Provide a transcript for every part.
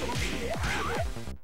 ああ!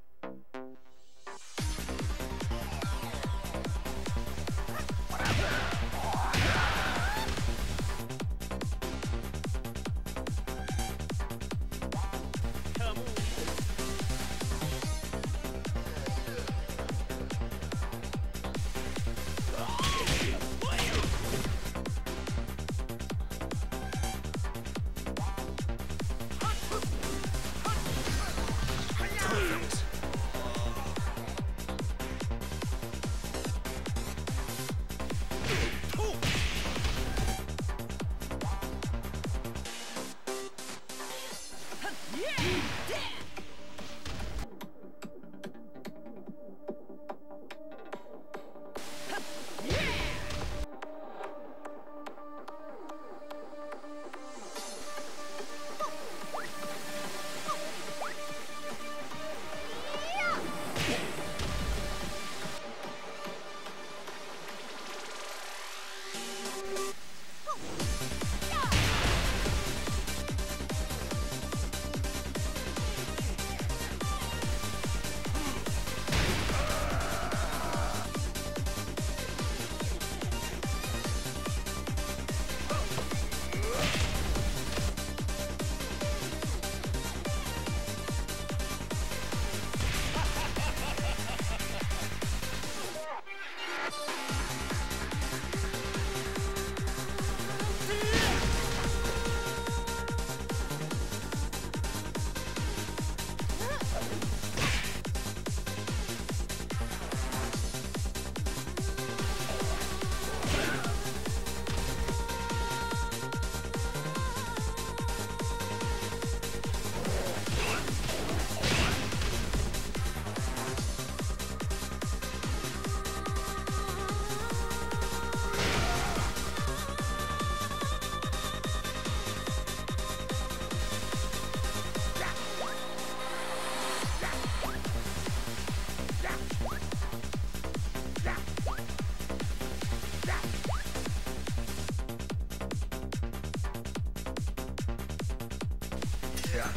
Yeah.